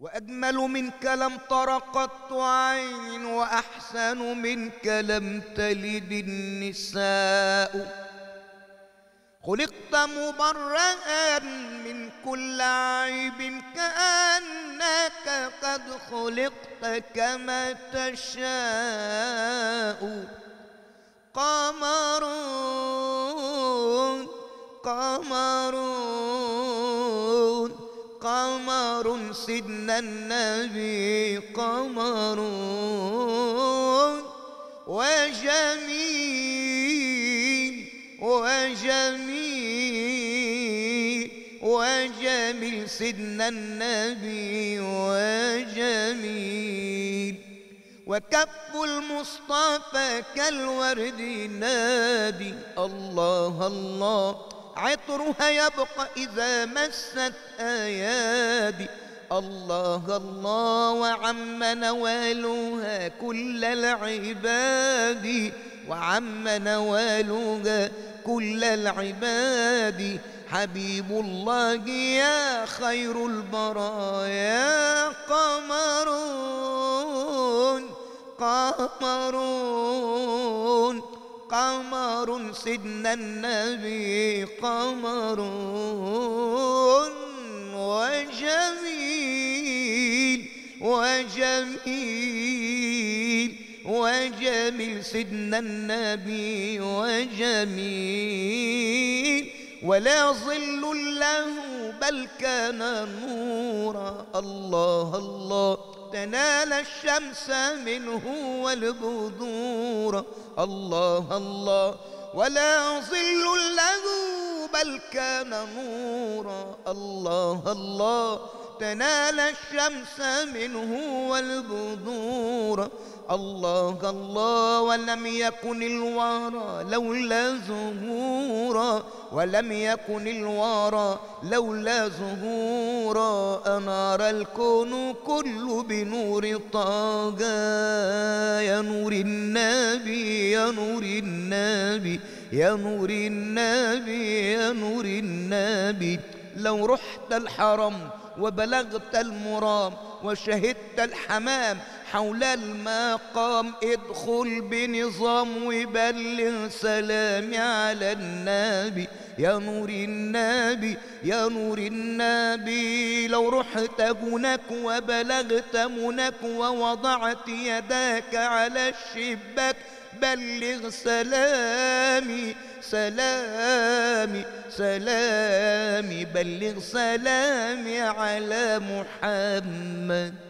وأجمل منك لم تر قط عين وأحسن منك لم تلد النساء. خلقت مبرئا من كل عيب كأنك قد خلقت كما تشاء. قمرون قمرون قمر سيدنا النبي قمرون وجميل وجميل وجميل سيدنا النبي وجميل. وكف المصطفى كالورد نادي الله الله. عطرها يبقى إذا مست أيادي. الله الله وعم نوالها كل العباد. وعم نوالها كل العباد. حبيب الله يا خير البرايا قمرون قمرون. قمر سيدنا النبي قمرون وجميل وجميل وجميل سيدنا النبي وجميل. ولا ظل له بل كان نورا. الله الله. تنال الشمس منه والبذور الله الله. ولا ظل له بل كان نورا. الله الله. تنال الشمس منه والبذور. الله الله ولم يكن الورى لولا ظهورا ولم يكن الورى لولا ظهورا أنار الكون كل بنور طه يا نور النبي يا نور النبي يا نور النبي يا نور النبي. لو رحت الحرم وبلغت المرام وشهدت الحمام حول المقام ادخل بنظام وبلغ سلامي على النبي. يا نور النبي يا نور النبي لو رحت هناك وبلغت مناك ووضعت يداك على الشباك بلغ سلامي سلامي سلامي. بلغ سلامي على محمد.